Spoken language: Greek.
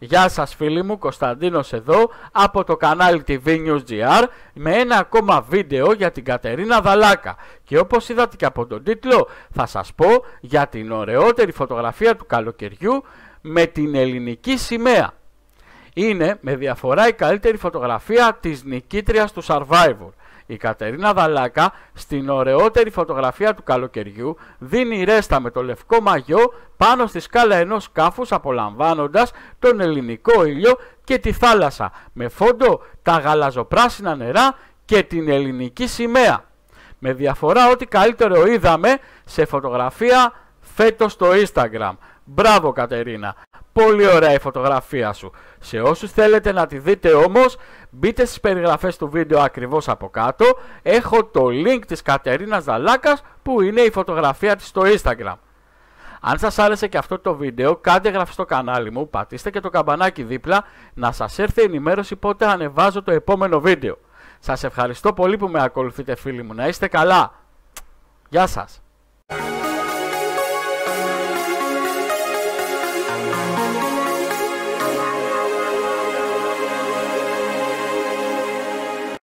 Γεια σας φίλοι μου, Κωνσταντίνος εδώ από το κανάλι TV News GR με ένα ακόμα βίντεο για την Κατερίνα Δαλάκα και όπως είδατε και από τον τίτλο θα σας πω για την ωραιότερη φωτογραφία του καλοκαιριού με την ελληνική σημαία. Είναι με διαφορά η καλύτερη φωτογραφία της νικήτριας του Survivor. Η Κατερίνα Δαλάκα στην ωραιότερη φωτογραφία του καλοκαιριού δίνει ρέστα με το λευκό μαγιό πάνω στη σκάλα ενός σκάφους απολαμβάνοντας τον ελληνικό ήλιο και τη θάλασσα με φόντο τα γαλαζοπράσινα νερά και την ελληνική σημαία. Με διαφορά ότι καλύτερο είδαμε σε φωτογραφία φέτος στο Instagram. Μπράβο Κατερίνα! Πολύ ωραία η φωτογραφία σου. Σε όσους θέλετε να τη δείτε όμως, μπείτε στις περιγραφές του βίντεο ακριβώς από κάτω. Έχω το link της Κατερίνας Δαλάκας που είναι η φωτογραφία της στο Instagram. Αν σας άρεσε και αυτό το βίντεο, κάντε εγγραφή στο κανάλι μου, πατήστε και το καμπανάκι δίπλα να σας έρθει ενημέρωση πότε ανεβάζω το επόμενο βίντεο. Σας ευχαριστώ πολύ που με ακολουθείτε φίλοι μου, να είστε καλά. Γεια σας.